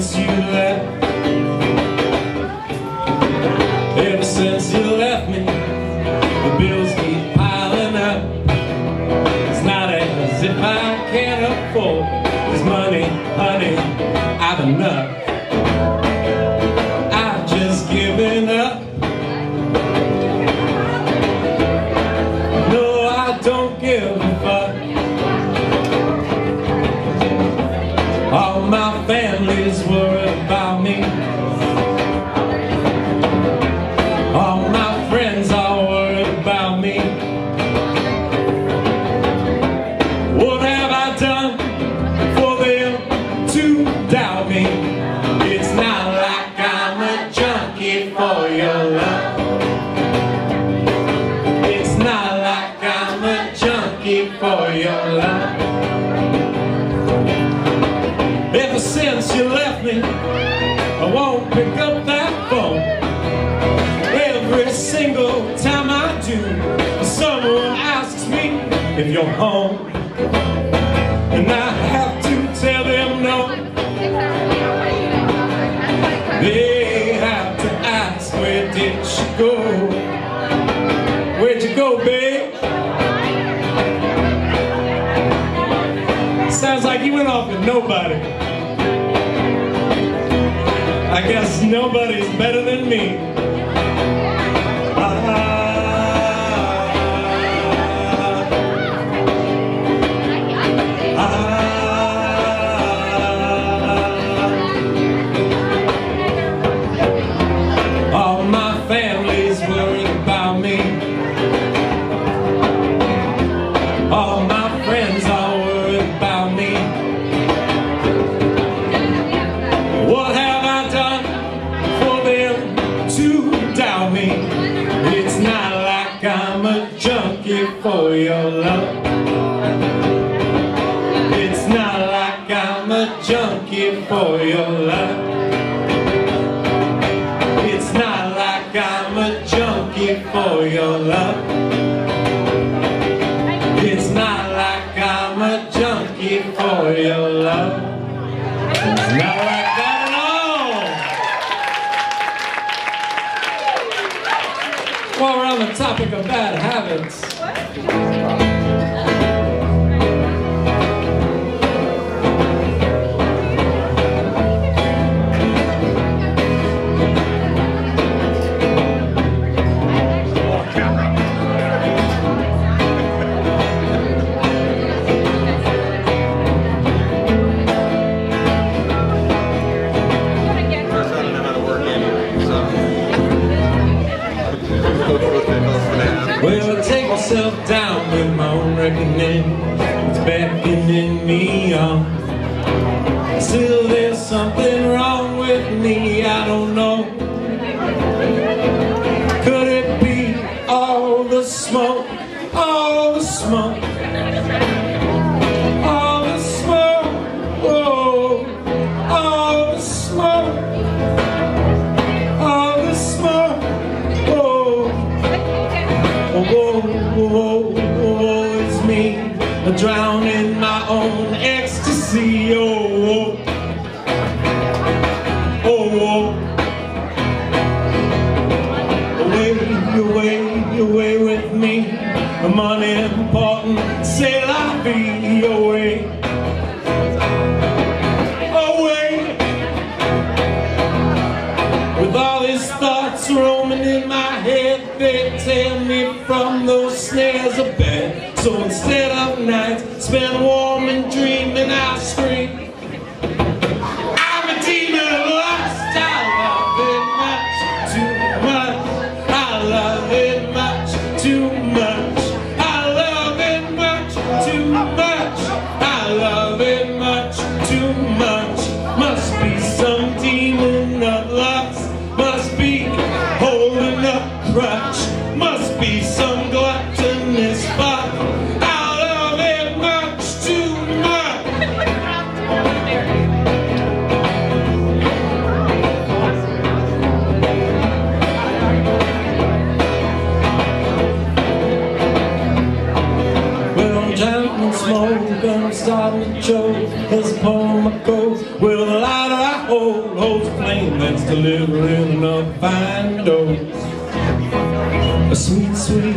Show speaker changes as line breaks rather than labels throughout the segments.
since you won't pick up that phone. Every single time I do Someone asks me if you're home. And I have to tell them no. They have to ask where did she go? Where'd you go babe? Sounds like you went off with nobody Nobody's better than me junkie for your love. It's not like I'm a junkie for your love. It's not like I'm a junkie for your love. It's not like that at all. While we're on the topic of bad habits, smoke. All the smoke. Whoa. All the smoke. All the smoke. Oh. Whoa. Whoa, whoa, whoa, whoa, it's me. I drown in my own ecstasy. Thoughts in my head, they tear me from those snares of bed. So instead of nights spent warm and dreaming, I scream. I'm a demon lost. I love it much too much. I love it to choke as pull my coat. With a lighter I hold, holds a flame that's delivering another fine dose. A sweet, sweet,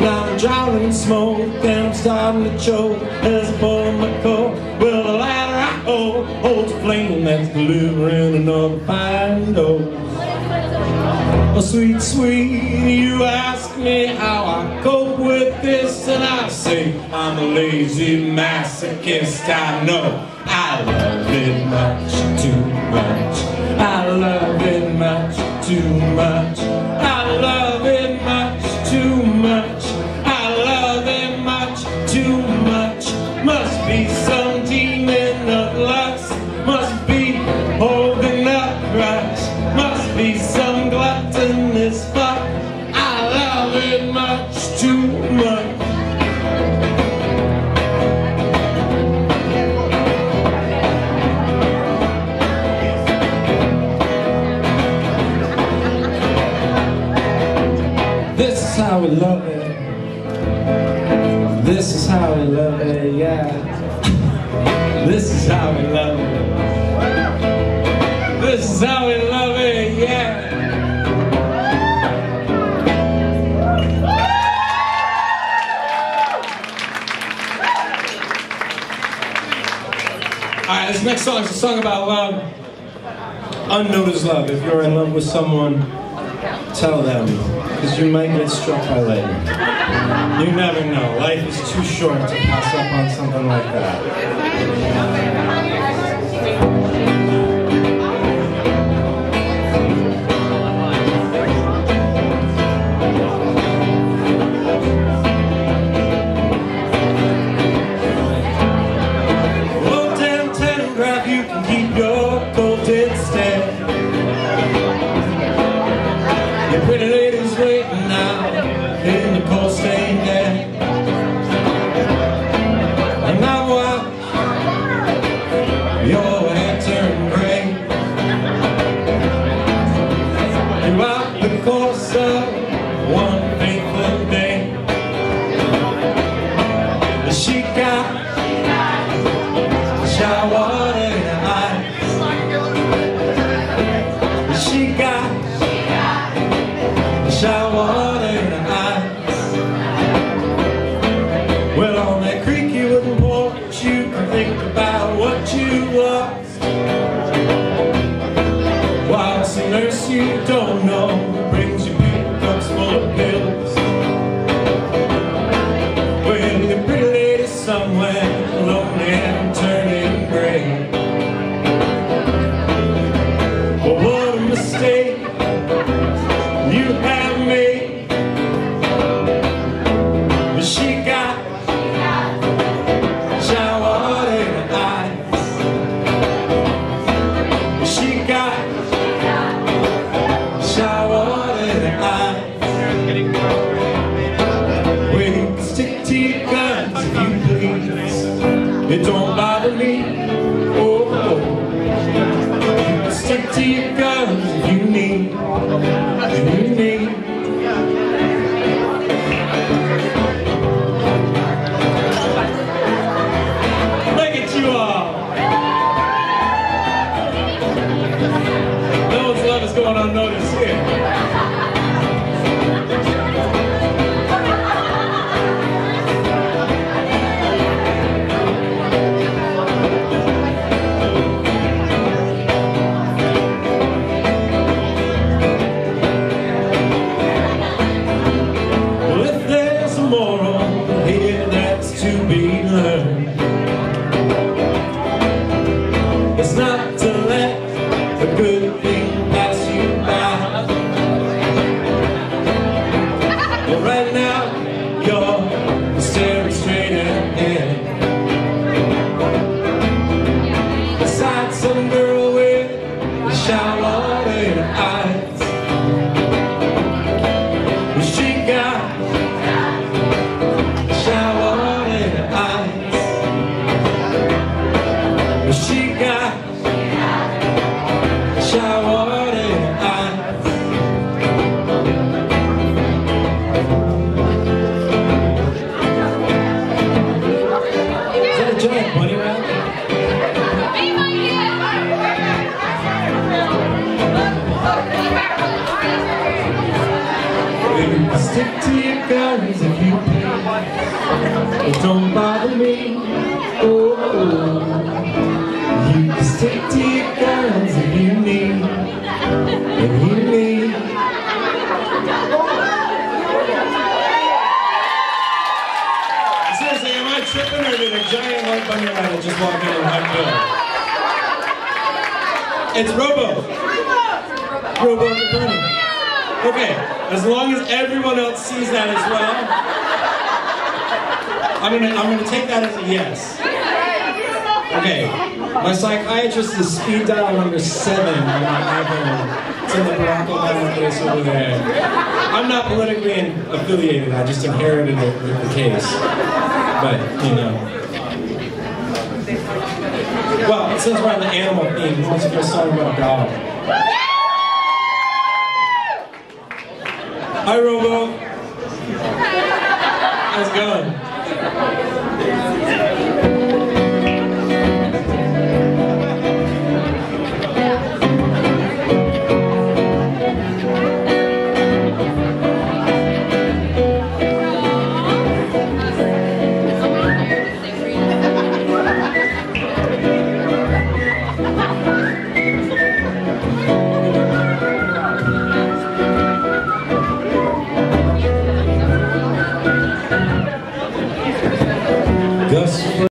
now I'm drowning in smoke and I'm starting to choke as I pull my coat. With a lighter I hold, holds a flame that's delivering another fine dose. Oh, sweet, sweet, you ask me how I cope with this, and I say I'm a lazy masochist. I know I love it much too much. I love it much too much. How we love it. This is how we love it, yeah. This is how we love it. This is how we love it, yeah. Alright, this next song is a song about love. Unnoticed love. If you're in love with someone, tell them. Because you might get struck by lightning. You never know. Life is too short to pass up on something like that. Somewhere, staring don't bother me. Oh, you can stick to your guns if you need. If you need. Seriously, am I tripping or did a giant white bunny rabbit just walk in and white bill? It's Robo. Robo the bunny. Okay, as long as everyone else sees that as well, I'm gonna I'm gonna take that as a yes. Okay, my psychiatrist is speed dial number seven on my iPhone. It's in the Barack Obama place over there. I'm not politically affiliated. I just inherited it with the case. But you know. Well, since we're on the animal theme, let's a song about a dog. Hi, Robo. How's it going?